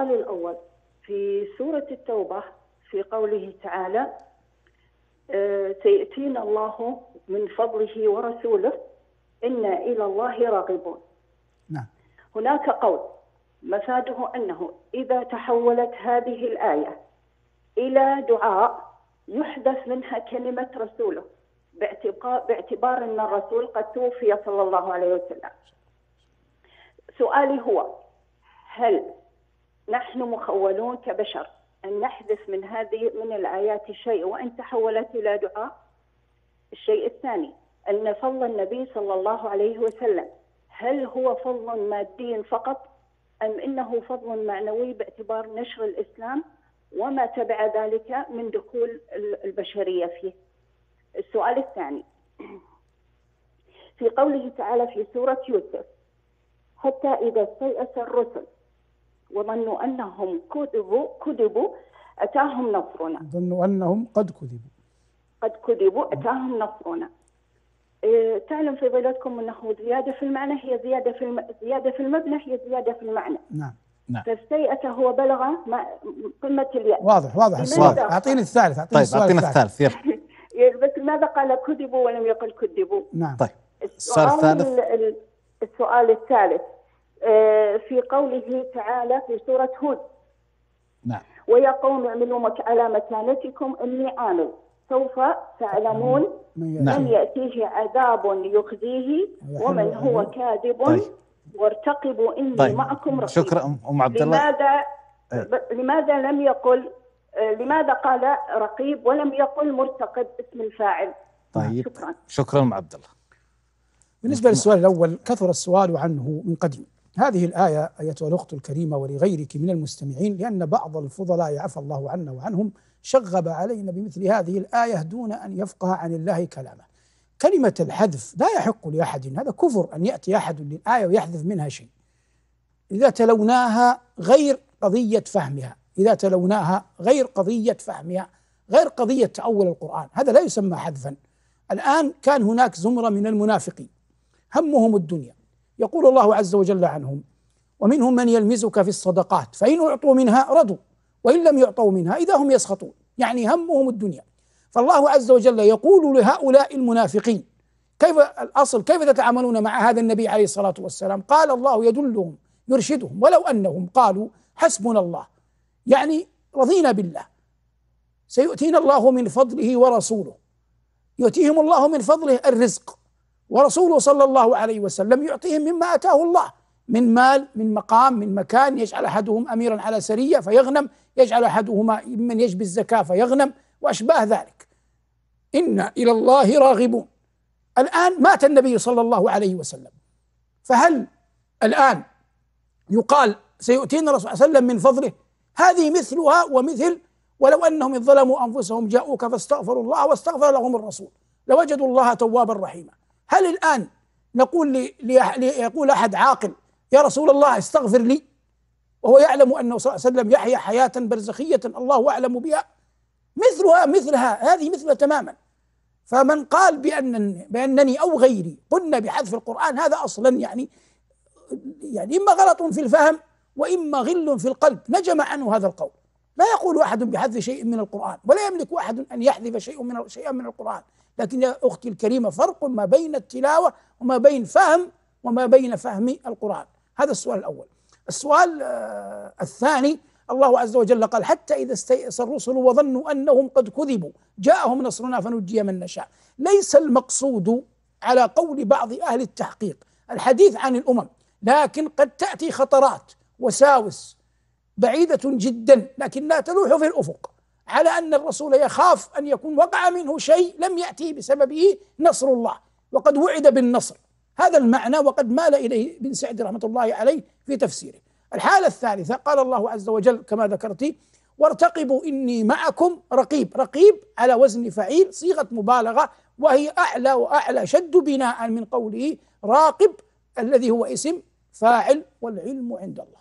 السؤال الأول في سورة التوبة في قوله تعالى آه، سيأتينا الله من فضله ورسوله إنا إلى الله راغبون. نعم. هناك قول مفاده أنه إذا تحولت هذه الآية إلى دعاء يحدث منها كلمة رسوله باعتبار, باعتبار أن الرسول قد توفي صلى الله عليه وسلم. سؤالي هو هل نحن مخولون كبشر أن نحذف من هذه من الآيات شيء وإن تحولت إلى دعاء. الشيء الثاني أن فضل النبي صلى الله عليه وسلم هل هو فضل مادي فقط أم إنه فضل معنوي باعتبار نشر الإسلام وما تبع ذلك من دخول البشرية فيه؟ السؤال الثاني في قوله تعالى في سورة يوسف حتى إذا استيأس الرسل وظنوا أنهم كذبوا كذبوا أتاهم نصرنا. ظنوا أنهم قد كذبوا. قد كذبوا أتاهم نصرنا. إيه تعلم فضيلتكم أنه زيادة في المعنى هي زيادة في الم... زيادة في المبنى هي زيادة في المعنى. نعم نعم. فاستيأس هو بلغ ما... قمة اليأس. واضح واضح السؤال. أعطيني الثالث أعطيني طيب السؤال اعطينا الثالث. يلا. بس لماذا قال كذبوا ولم يقل كذبوا؟ نعم. طيب السؤال الثالث. ال- ال- السؤال الثالث. في قوله تعالى في سورة هود. نعم. ويا قوم اعملوا على مكانتكم إني عامل سوف تعلمون من من نعم. يأتيه عذاب يخزيه ومن هو كاذب؟ طيب. وارتقبوا إني طيب. معكم رقيب. شكرا أم عبد الله لماذا. ب- لماذا لم يقل آه، لماذا قال رقيب ولم يقل مرتقب اسم الفاعل؟ طيب. شكرا. شكرا أم عبد الله بالنسبة للسؤال الأول كثر السؤال عنه من قديم. هذه الآية أيتها الأخت الكريمة ولغيرك من المستمعين لأن بعض الفضلاء عفى الله عنا وعنهم شغب علينا بمثل هذه الآية دون أن يفقه عن الله كلامه. كلمة الحذف لا يحق لأحد هذا كفر أن يأتي أحد للآية ويحذف منها شيء. إذا تلوناها غير قضية فهمها إذا تلوناها غير قضية فهمها غير قضية تأول القرآن هذا لا يسمى حذفا. الآن كان هناك زمرة من المنافقين همهم الدنيا. يقول الله عز وجل عنهم ومنهم من يلمزك في الصدقات فإن أعطوا منها رضوا وإن لم يعطوا منها إذا هم يسخطون. يعني همهم الدنيا. فالله عز وجل يقول لهؤلاء المنافقين كيف الأصل؟ كيف تتعاملون مع هذا النبي عليه الصلاة والسلام؟ قال الله يدلهم يرشدهم ولو أنهم قالوا حسبنا الله. يعني رضينا بالله. سيؤتينا الله من فضله ورسوله. يؤتيهم الله من فضله الرزق. ورسوله صلى الله عليه وسلم يعطيهم مما آتاه الله. من مال من مقام من مكان يجعل أحدهم اميرا على سرية فيغنم يجعل أحدهما من يجبي الزكاة فيغنم وأشباه ذلك. أنا إلى الله راغبون. الآن مات النبي صلى الله عليه وسلم. فهل الآن يقال سيؤتينا الرسول صلى الله عليه وسلم من فضله؟ هذه مثلها ومثل ولو أنهم ظلموا أنفسهم جاءوك فاستغفروا الله واستغفر لهم الرسول. لوجدوا الله توابا رحيما. هل الآن نقول لي لي- ليقول أحد عاقل يا رسول الله استغفر لي. وهو يعلم أنه صلى الله عليه وسلم يحيا حياة برزخية الله أعلم بها. مثلها مثلها هذه مثلها تماما. فمن قال بأن بأنني أو غيري قلنا بحذف القرآن هذا أصلا يعني يعني إما غلط في الفهم وإما غل في القلب. نجم عنه هذا القول. لا يقول أحد بحذف شيء من القرآن ولا يملك أحد أن يحذف شيء من شيئا من القرآن. لكن يا أختي الكريمة فرق ما بين التلاوة وما بين فهم وما بين فهم القرآن. هذا السؤال الأول. السؤال آه الثاني الله عز وجل قال حتى إذا استيأس الرسل وظنوا أنهم قد كذبوا جاءهم نصرنا فنجي من نشاء. ليس المقصود على قول بعض أهل التحقيق الحديث عن الأمم لكن قد تأتي خطرات وساوس بعيدة جدا لكن لا تلوح في الأفق. على أن الرسول يخاف أن يكون وقع منه شيء لم يأتي بسببه نصر الله. وقد وعد بالنصر. هذا المعنى وقد مال إليه بن سعد رحمة الله عليه في تفسيره. الحالة الثالثة قال الله عز وجل كما ذكرت وارتقبوا إني معكم رقيب. رقيب على وزن فعيل صيغة مبالغة وهي أعلى وأعلى شد بناء من قوله راقب الذي هو اسم فاعل والعلم عند الله.